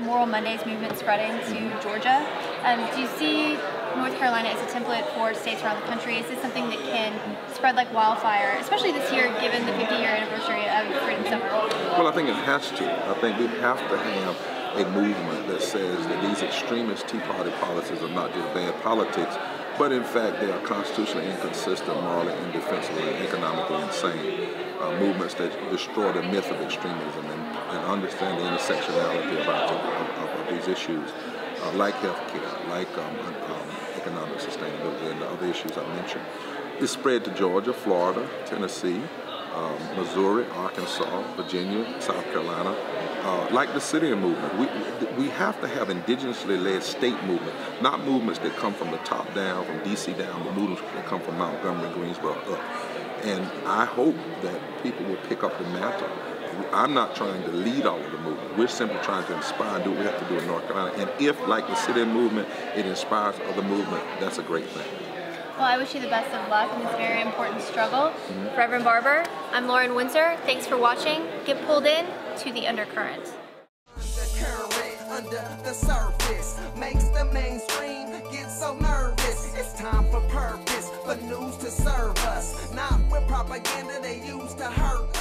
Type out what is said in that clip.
Moral Mondays movement spreading to Georgia. Um, do you see North Carolina as a template for states around the country? Is this something that can spread like wildfire, especially this year given the 50 year anniversary of Freedom Summer? Well, I think it has to. I think we have to have a movement that says that these extremist Tea Party policies are not just bad politics, but in fact they are constitutionally inconsistent, morally indefensible, and economically insane. Uh, movements that destroy the myth of extremism and, and understand the intersectionality about of, of, of these issues, uh, like health care, like um, um, economic sustainability, and the other issues I mentioned. It spread to Georgia, Florida, Tennessee, um, Missouri, Arkansas, Virginia, South Carolina, uh, like the sit-in movement. We, we have to have indigenously led state movement, not movements that come from the top down, from DC down, but movements that come from Montgomery, Greensboro up. And I hope that people will pick up the mantle. I'm not trying to lead all of the movement. We're simply trying to inspire and do what we have to do in North Carolina. And if, like the sit-in movement, it inspires other movement, that's a great thing. Well, I wish you the best of luck in this very important struggle. For Reverend Barber, I'm Lauren Windsor. Thanks for watching. Get pulled in to the undercurrent. Undercurrent, under the surface, makes the mainstream get so nervous. It's time for purpose, for news to serve us, not with propaganda they use to hurt